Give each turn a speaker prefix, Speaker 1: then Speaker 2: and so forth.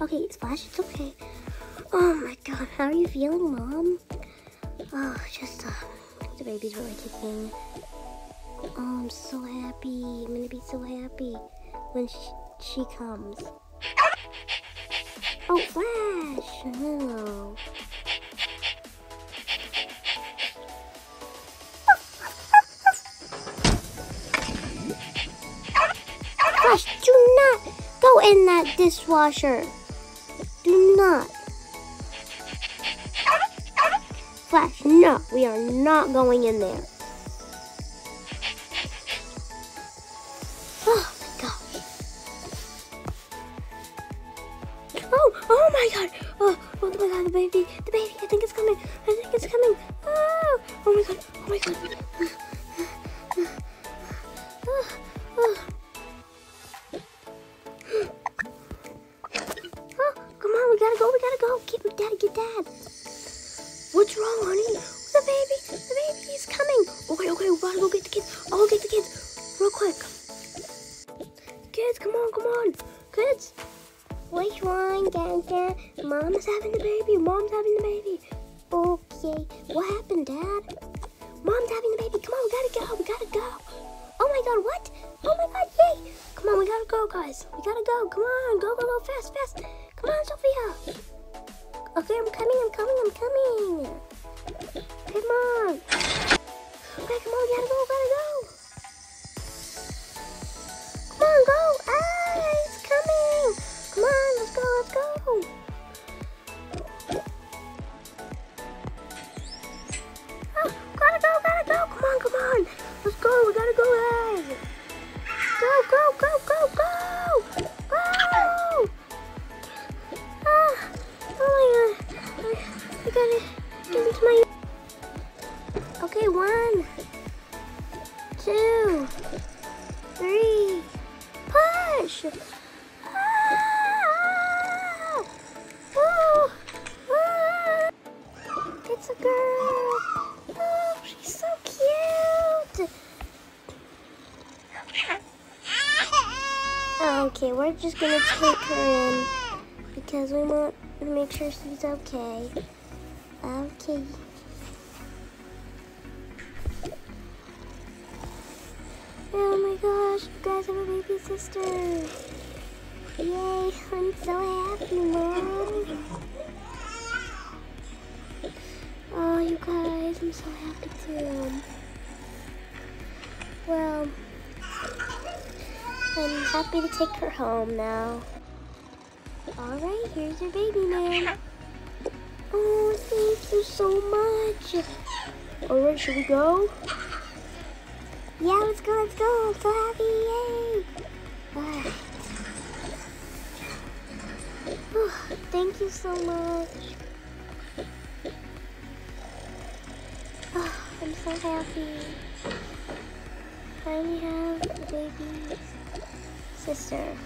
Speaker 1: Okay, it's Flash, it's okay. Oh my god, how are you feeling, Mom? Oh, just, uh, the baby's really kicking. Oh, I'm so happy. I'm gonna be so happy when she, she comes. Oh, Flash! No. In that dishwasher. Do not. Flash, no, we are not going in there. Oh my gosh. Oh, oh my god. Oh, oh my god, the baby, the baby, I think it's coming. I think it's coming. Oh, oh my god, oh my god. Kids, come on, come on. Kids. Which one, Dad? Dad? Mom is having the baby. Mom's having the baby. Okay. What happened, Dad? Mom's having the baby. Come on, we gotta go. We gotta go. Oh my God, what? Oh my God, yay! Come on, we gotta go, guys. We gotta go. Come on, go, go, go, fast, fast. Come on, Sophia. Okay, I'm coming, I'm coming, I'm coming. Two, three, push! Ah! Oh, ah! It's a girl! Oh, she's so cute! Okay, we're just gonna take her in because we want to make sure she's okay. Okay. Oh my gosh, you guys have a baby sister. Yay, I'm so happy, Mom. Oh, you guys, I'm so happy too. Well, I'm happy to take her home now. Alright, here's your baby man. Oh, thank you so much. Alright, should we go? Yeah, let's go, let's go. I'm so happy, yay. Alright. Thank you so much. Oh, I'm so happy. Finally have a baby sister.